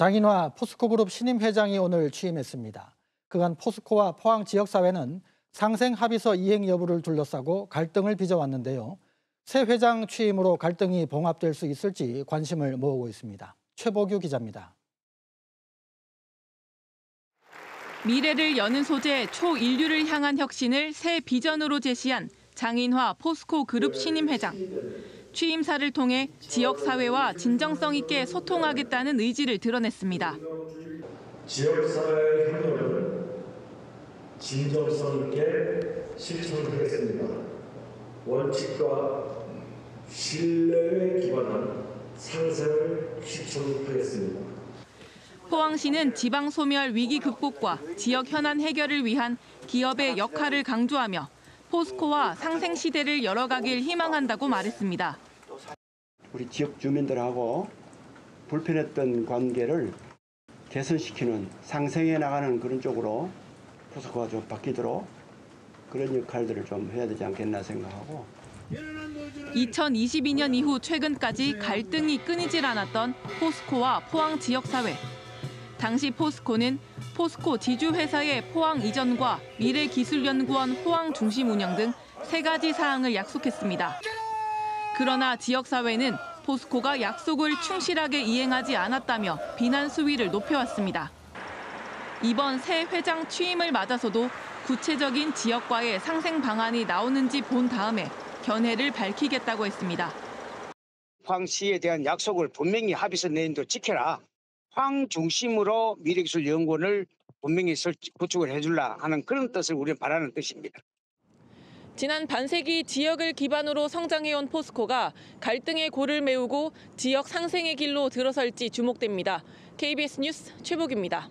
장인화 포스코그룹 신임 회장이 오늘 취임했습니다. 그간 포스코와 포항 지역사회는 상생 합의서 이행 여부를 둘러싸고 갈등을 빚어왔는데요. 새 회장 취임으로 갈등이 봉합될 수 있을지 관심을 모으고 있습니다. 최보규 기자입니다. 미래를 여는 소재 초인류를 향한 혁신을 새 비전으로 제시한 장인화 포스코 그룹 신임 회장. 취임사를 통해 지역 사회와 진정성 있게 소통하겠다는 의지를 드러냈습니다. 지역사회의 협력을 진정성 있게 실천하겠습니다. 원칙과 신뢰에 기반한 상생을 실천하겠습니다. 포항시는 지방 소멸 위기 극복과 지역 현안 해결을 위한 기업의 역할을 강조하며 포스코와 상생 시대를 열어가길 희망한다고 말했습니다. 우리 지역 주민들하고 불편했던 관계를 개선시키는 상생해 나가는 그런 쪽으로 포스코가 좀 바뀌도록 그런 역할들을 좀 해야 되지 않겠나 생각하고 2022년 이후 최근까지 갈등이 끊이질 않았던 포스코와 포항 지역사회. 당시 포스코는 포스코 지주회사의 포항 이전과 미래기술연구원 포항 중심 운영 등 세 가지 사항을 약속했습니다. 그러나 지역사회는 포스코가 약속을 충실하게 이행하지 않았다며 비난 수위를 높여왔습니다. 이번 새 회장 취임을 맞아서도 구체적인 지역과의 상생 방안이 나오는지 본 다음에 견해를 밝히겠다고 했습니다. 포항시에 대한 약속을 분명히 합의서 내인도 지켜라. 포항 중심으로 미래기술연구원을 분명히 설치, 구축을 해줄라 하는 그런 뜻을 우리는 바라는 뜻입니다. 지난 반세기 지역을 기반으로 성장해온 포스코가 갈등의 골을 메우고 지역 상생의 길로 들어설지 주목됩니다. KBS 뉴스 최복입니다.